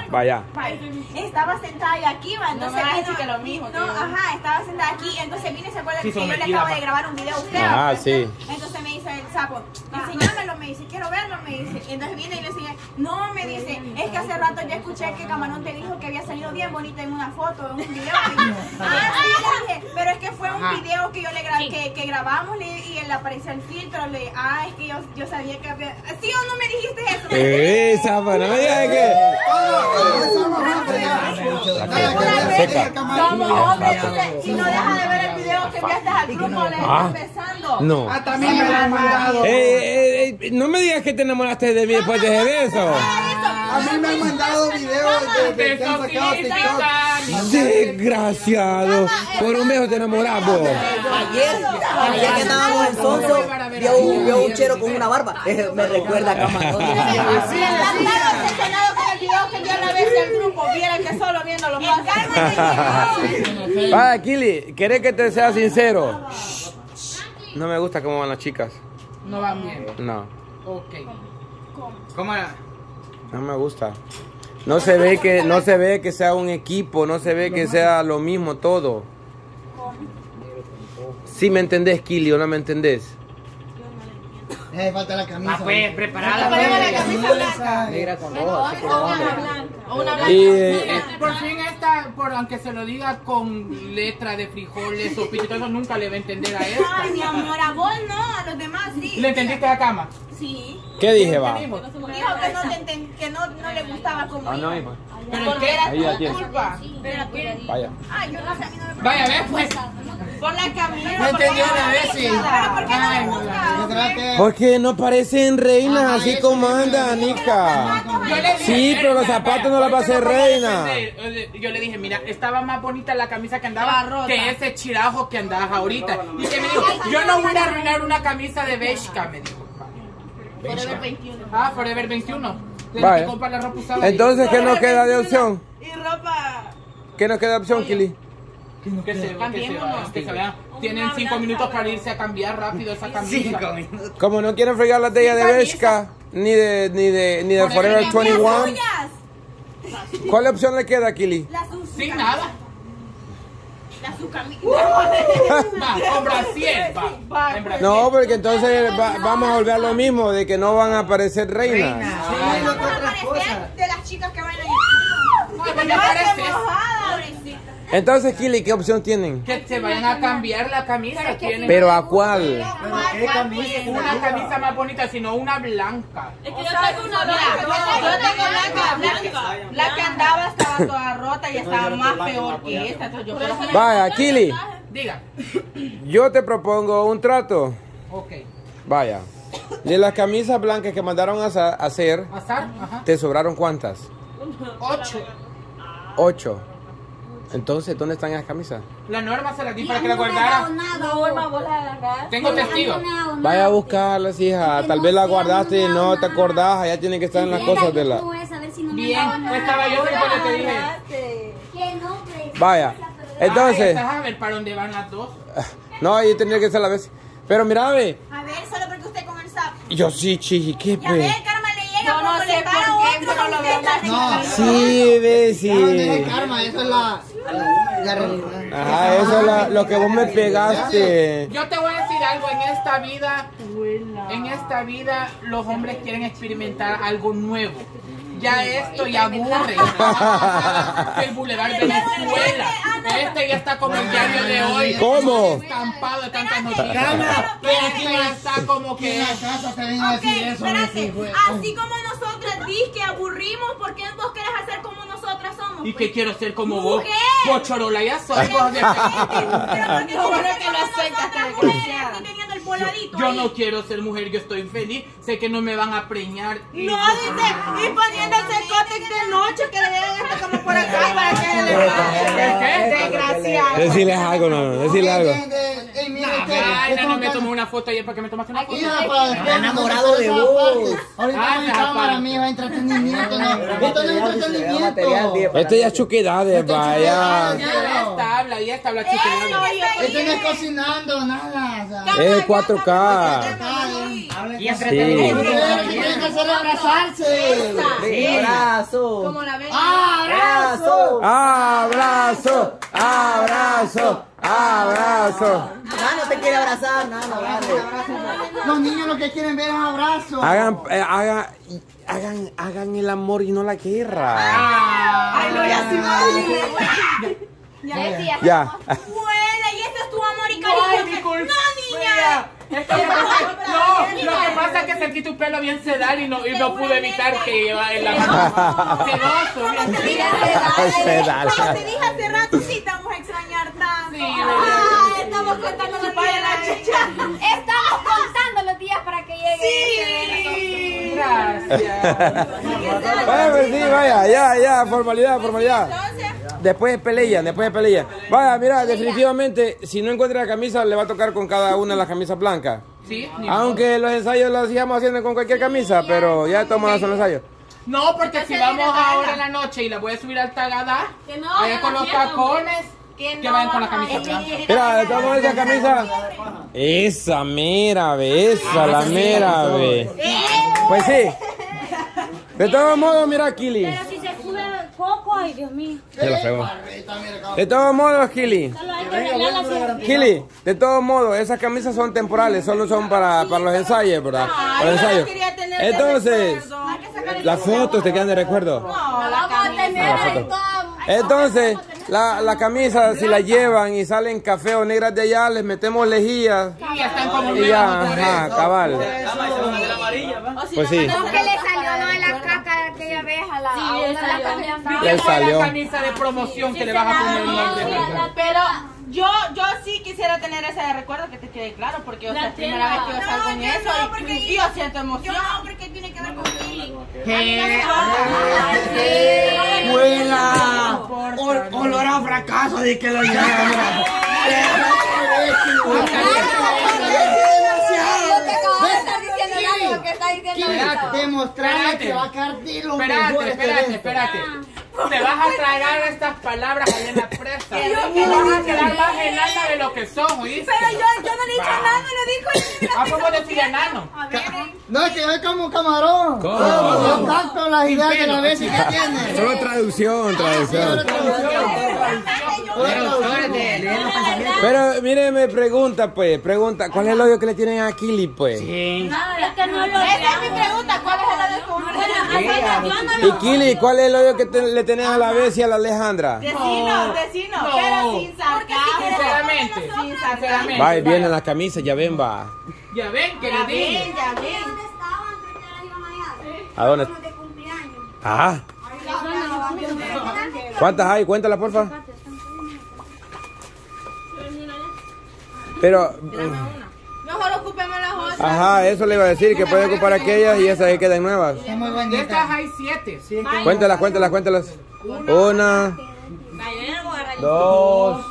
Ah, vaya. Estaba sentada yo aquí, va, entonces a vino- decir que lo mismo, No, que- ajá, estaba sentada aquí, entonces vine y se acuerda Sí, que yo le acabo de grabar un video a usted. Ah, sí. Entonces me dice el sapo, enseñámelo, me dice, quiero verlo, me dice. Y entonces vine y le enseñé, no, me dice, es que hace rato ya escuché que Camarón te dijo que había salido bien bonita en una foto, en un video. Ah, sí, le dije, pero es que fue un video que yo le grabé, que, que grabamos le- y él apareció el filtro, le ah, es que yo, yo sabía que había, ¿sí o no me dijiste eso? Eh, zapa, no me digas que. Seca. Somos hombres, entonces, y no deja de ver el video que enviaste al grupo, le Ah. estás besando. No. Ah, también me lo han mandado. Eh, eh, eh, no me digas que te enamoraste de mí después de ese beso. A mí me han mandado videos Desgraciado. Por un beso te enamoras vos. Ayer, ayer que andábamos en Sonso, vio, un- vio un chero con una barba. Me recuerda a Camarón. El que la vez al grupo, viera que solo viendo los. Vaya, Kili, ¿querés que te sea sincero? No me gusta cómo van las chicas. No van bien. No, Ok. ¿Cómo era? no me gusta. No se ve que no se ve que sea un equipo, no se ve que sea lo mismo todo. Si me entendés, Kili, o no me entendés. Eh, falta la camisa. Ah, pues, preparada. Ponemos la camisa blanca. Negra con rojo, así O una blanca. O una blanca. Y Eh, Por fin esta, por aunque se lo diga con letra de frijoles, todo eso, nunca le va a entender a esta. Ay, mi amor, a vos no, a los demás sí. ¿Le entendiste a cama? Sí. ¿qué dije, va? Dijo que no, le que no, no gustaba como Ah, no, hijo. ¿Pero qué era Ahí la tu culpa? Vaya. Ay, yo no sé, a mí no me Vaya, ve pues. Por la camisa. No entendió vez, sí. Pero ¿por qué no Ay, le Yo gusta? que... Porque no parecen reinas así como anda, Nica. Sí, pero los zapatos no las va a hacer reina. Yo le dije, mira, estaba más bonita la camisa que andaba que ese chirajo que andabas ahorita. Y que me dijo, yo no voy a arruinar una camisa de Beshka, me dijo. Forever 21. Ah, Forever 21. Le Vaya. dije, compra la ropa usada. Entonces, ¿qué nos queda de opción? Y ropa. ¿Qué nos queda de opción, Kili? Que se, que se vean, que se vean. Tienen cinco minutos para irse a cambiar rápido esa camisa. Como no quieren fregar las de ella de Beshka, ni de, ni de, ni de Forever 21. Suyas. ¿Cuál opción le queda, Kili? Sin nada. La su camisa. Va, con Brasil, va. En Brasil. No, porque entonces va- vamos a volver a lo mismo, de que no van a aparecer reinas. Vamos a aparecer de las chicas que van a ir. No, pues. Entonces, Kili, ¿qué opción tienen? Que se vayan a cambiar la camisa. Tienen ¿Pero a cuál? ¿Qué camisa? una camisa más bonita, sino una blanca. Es que yo traigo una blanca. Yo tengo blanca, blanca. La que andaba estaba toda rota y estaba más peor que esta. Entonces yo Vaya, Kili, Diga. yo te propongo un trato. Ok. Vaya. De las camisas blancas que mandaron a hacer, Azar. ¿te sobraron cuántas? Ocho. Ocho. Entonces, ¿dónde están esas camisas? La norma se la di para que la guardara. Norma, vos la agarrás. Tengo testigos. Vaya a buscarlas, hija. Tal vez la guardaste y no te acordás. Allá tienen que estar en las cosas de la... Bien, estaba yo que te dije. Vaya. Entonces, Ay, a ver para dónde van las dos. no, ahí tendría que ser la vez. Pero mira, ve. A ver, solo porque usted con el sapo. Yo sí, chiqui, qué pe. Yo no sé por qué, pero lo veo está más- regalando. Sí, ve, Ya no sí. karma, esa es la, la realidad. Ajá, eso es la- lo que vos me pegaste. Yo te voy a decir algo en esta vida. En esta vida los hombres quieren experimentar algo nuevo. Ya esto ya aburre. El Boulevard Venezuela. Este ya está como el diario de hoy. ¿Cómo? Estampado de tantas noticias. Calma, Este ya está como Que así, como nosotras dis que aburrimos, ¿por qué vos querés hacer como nosotras somos? ¿Y pues? que quiero ser como vos? Mujer. Pochorola ya soy. Pero porque Lo bueno nosotras que lo aceptas, nosotras que mujeres, desgraciada. así teniendo el voladito Yo ahí. no quiero ser mujer, yo estoy feliz. Sé que no me van a preñar. y- No, dice, y poniéndose cótex de noche que le den hasta como por acá para que le ¿Qué? Desgraciado. Decirles algo, no, no, decirles algo. Ay, esto no me tomé una foto ayer para que me tomaste una foto. Enamorado de vos. Ahorita Ah, cámara, parte. mío, entretenimiento. ¿no? Esto no es entretenimiento. Esto ya es chuquedades, vaya. Ya está, habla, ya está, habla chica. Esto no es cocinando, nada. Es 4K. Ay, Y Sí. entretenimiento. Que hacer es abrazarse. Abrazo. Como la. Abrazo. Abrazo, abrazo, abrazo. Quiere abrazar, Nano, dale. Los niños lo que quieren ver es abrazos. Hagan, eh, hagan, hagan, hagan el amor y no la guerra. Ay, no, ya sí. Decía, Ya. Buena, y este es tu amor y cariño. No, niña. Es que no, lo que pasa es que sentí tu pelo bien sedal y no, y no pude evitar que iba en la mano. Sedoso, bien. Sedal. Como te dije hace rato, sí, te vamos a extrañar tanto. Sí, Ay, estamos contando los días de la chicha. estamos contando los días para que llegue. Gracias. Vaya, pues sí, vaya, ya, ya, formalidad, formalidad. Después pelean, después pelean. Vaya, mira, definitivamente, si no encuentra la camisa, le va a tocar con cada una de las camisas blancas. Sí, Aunque los ensayos los sigamos haciendo con cualquier camisa, pero ya tomamos los ensayos. No, porque si vamos ahora en la noche y la voy a subir al Tagada, Que no, allá no con los tacones, que no vayan con la camisa blanca. Mira, de todas maneras, esa camisa. Esa mera, ve, esa, la mera, ve. Pues sí. De todos modos, mira, Kili. Pero si se sube poco, ay Dios mío. Ya la fregó. De todos modos, Kili. Solo hay que arreglarla así. Kili, de todos modos, esas camisas son temporales, solo son para, para los ensayos, ¿verdad? Para los ensayos. Entonces, las fotos te quedan de recuerdo. No vamos a tener Ah, Entonces, la, la camisa, si la llevan y salen café o negras de allá, les metemos lejillas. Y ya están como Y ya, ajá, cabal. Pues sí. ¿Con qué le salió lo de la caca de aquella vez a la cambiadas? Le ¿Qué fue salió. la camisa de promoción que le vas a poner? Pero yo, yo sí quisiera tener ese de recuerdo que te quede claro, porque o sea, La primera vez que yo salgo en eso no, y- porque y, yo siento emoción. Yo no, porque tiene que ver con feeling. Buena. Ol- Olor a fracaso de que lo ahorita. Demostrarle Espérate. que va a caer lo Espérate, mejor espérate, de- espérate. Te vas a tragar estas palabras ahí en la presa. Y vas a quedar más enana de lo que son, ¿oíste? Pero yo, yo no le he dicho nada, no lo dijo. ¿A poco decir enano? No, es que yo como camarón. ¿Cómo? Yo capto las ideas de la vez que tiene. Solo traducción, traducción. Pero mire, me pregunta, pues, pregunta, ¿cuál es el odio que le tienen a Kili, pues? Es que no lo Esa es mi pregunta, ¿cuál es el odio que uno le Y Kili, ¿cuál es el odio que te- le tenés a la Bessie y a la Alejandra? Vecino, vecino, No. pero sin sarcasmo. Sinceramente, sinceramente. Va, y vienen las camisas, ya ven, va. Ya ven que Ya les dije. ven, ya ven. Las iban a llevar. ¿A dónde? Ah, ¿cuántas hay? Cuéntala, porfa. Pero, Mejor ocupemos las otras. ajá, eso le iba a decir, que puede ocupar aquellas y esas ahí quedan nuevas. De estas hay siete. Cuéntalas, cuéntalas, cuéntalas. Una, dos,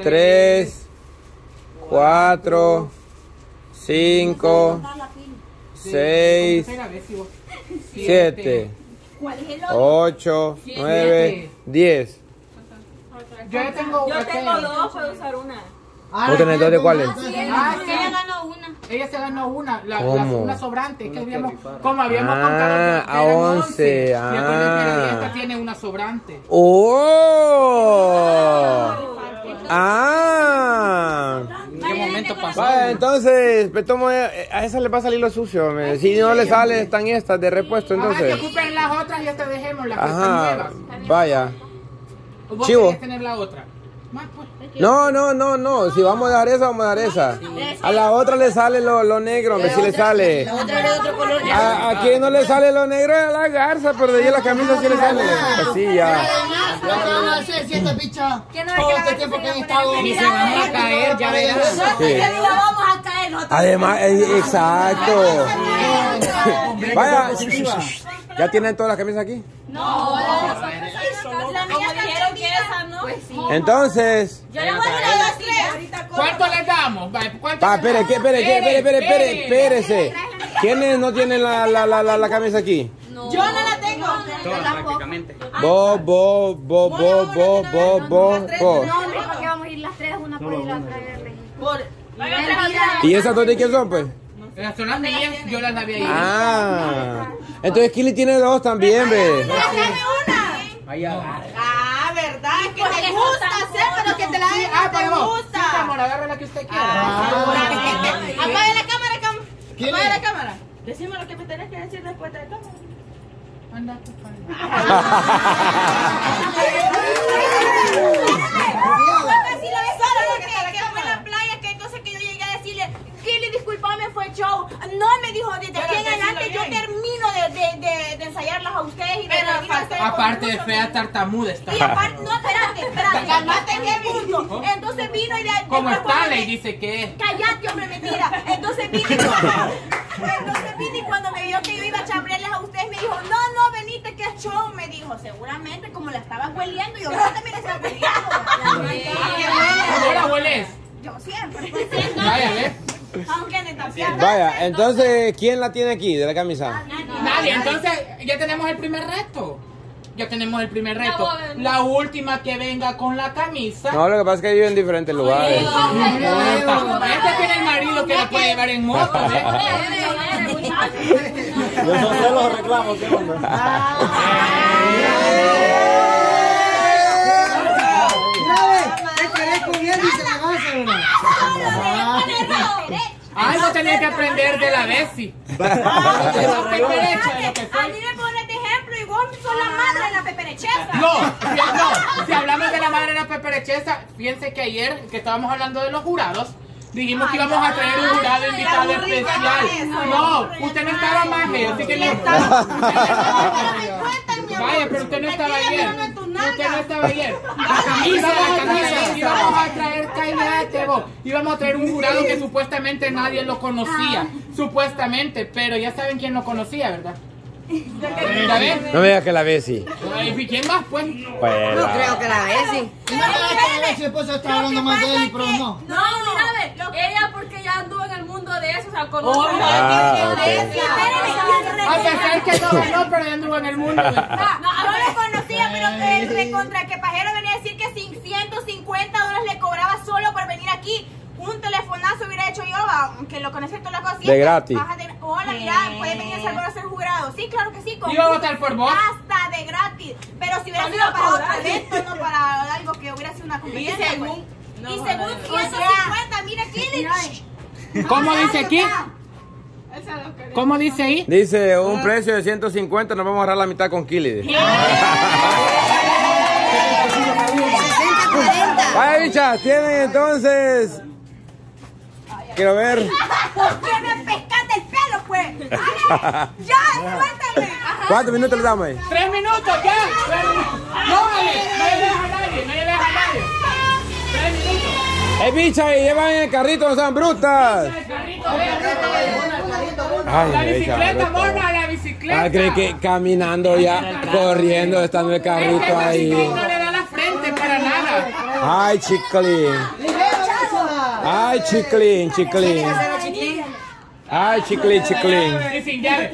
tres, cuatro, cinco, seis, siete, ocho, nueve, diez. Yo tengo. Yo tengo dos, puedo usar una. ¿Vos tenés dos de cuáles? Ah, sí. Ella ganó una. Ella se ganó una, la, la- ¿Cómo? una sobrante, que habíamos, como habíamos Ah, contado que a eran 11, Y acuérdense que ah. esta tiene una sobrante. ¡Oh! ¡Ah! ¿Qué momento pasó? Vaya, entonces, tomo, eh, a esa le va a salir lo sucio. me- Si no le sale, están estas de repuesto, Ajá, que entonces. ocupen las otras y esta dejemos las que están Ajá, nuevas. vaya. ¿O vos Chivo. querés tener la otra? Pues. No, no, no, no. Si vamos a dejar esa, vamos a dejar esa. A la otra le sale lo, lo negro, hombre, si le sale. Otra de otro color. A, a quien no le sale lo negro es a la garza, pero de ahí a la camisa sí le sale. Así ya. Lo que van a hacer si esta picha ¿Quién no es que todo la este va a tiempo que han hacer estado Y se van a caer, ya nosotros. Además, eh, exacto. Vaya. ¿Ya tienen todas las camisas aquí? La mía dijeron que esa no. Pues sí. Entonces. Yo le voy a dar las tres. ¿Cuánto les damos? Va, ¿Cuánto les espere, espere, espere, espere, espere, espérese. ¿Quiénes no tienen la, la, la, la, la camisa aquí? Yo no la tengo. Bo, bo, bo, bo, bo, bo, bo, bo. No, hombre, porque vamos a ir las tres, una por ir a traerle. Por ¿Y esas dos de quién son, pues? Esas son las mías, yo las lavé ahí. Ah. Entonces Kili tiene dos también, ve. Ahí agarra. Ah, ¿verdad? Que te gusta hacer, pero que te la den Ah, que te pero vos, gusta. sí, amor, agarra la que usted quiera. Apaga la cámara. ¿Quién Apaga la cámara. Decime lo que me tenés que decir después de la cámara. Anda, pues, padre. Así lo de solo que, que fue en la playa, que entonces que yo llegué a decirle, Kili, disculpame, fue show. No, me dijo, desde aquí en adelante yo termino de, de, de, de ensayarlas a ustedes y de de hacer el Aparte de concurso". fea, tartamuda está. Y aparte, no, espérate, espérate, calmate qué punto. Entonces vino y me- dice que es. Cállate, hombre, mentira. Entonces vine y cuando, entonces vine y cuando me vio que yo iba a chambrearles a ustedes, me dijo, no, no, venite, que es show. Me dijo, seguramente como la estabas hueliendo, yo no también estaba hueliendo. ¿Cómo la hueles? Yo siempre. Vaya, ¿ves? Vaya, entonces, ¿quién la tiene aquí de la camisa? Nadie, entonces ya tenemos el primer reto. Ya tenemos el primer reto. La última que venga con la camisa. No, lo que pasa es que viven en diferentes lugares. Este tiene el marido que la puede llevar en moto, ¿eh? Yo no sé los reclamos, ¿qué onda? Algo tenía que aprender de la Bessie. A mí me pones de ejemplo y vos sos la madre de la peperecheza. No, si, no, si hablamos de la madre de la peperecheza, fíjense que ayer que estábamos hablando de los jurados, dijimos que íbamos a traer un jurado invitado especial. No, usted no estaba maje, así que no. Vaya, pero usted no estaba ayer. Usted no estaba ayer. La camisa, la camisa. Íbamos a traer, Bowl. Íbamos a traer un jurado que supuestamente nadie lo conocía. Supuestamente, pero ya saben quién lo conocía, ¿verdad? No me digas que la Bessie. ¿Y quién más, pues? Pues. No creo que la Bessie. No, no, está Ella porque ya anduvo en el mundo de eso, o sea, conoce. Oh, ah, okay. Que no ganó, pero ya anduvo en el mundo. No, no lo conocía, pero el recontra que pajero venía a decir que 500 aquí. Un telefonazo hubiera hecho yo, aunque lo conocí toda la cosa. De gratis. De- Hola, mira, puedes venir a Salvador a ser jurado. Sí, claro que sí. con Iba a votar por vos. Hasta de gratis. Pero si hubiera sido para otro evento, no para algo que hubiera sido una competencia. pues. Y según 150, mira aquí. ¿Cómo dice aquí? ¿Cómo dice ahí? Dice un precio de 150, nos vamos a ahorrar la mitad con Kili. Vaya, bichas, tienen entonces. Quiero ver. ¿Por qué me pescaste el pelo, pues? ¡Ya, suéltame! ¿Cuántos minutos le damos ahí? ¡Tres minutos ya! ¡No, vale! ¡No le dejes a nadie! ¡No le dejes a nadie! ¡Tres minutos! ¡Eh, bicha! Y llevan en el carrito, no sean brutas. Ay, ¡La bicha, bicicleta, mona! ¡La bicicleta! Ah, cree que caminando ya, corriendo, estando en el Este carrito ahí. no le da la frente para nada. Ay, chiclín. Ay, chiclín, chiclín. Ay, chiclín, chiclín. Sin llave.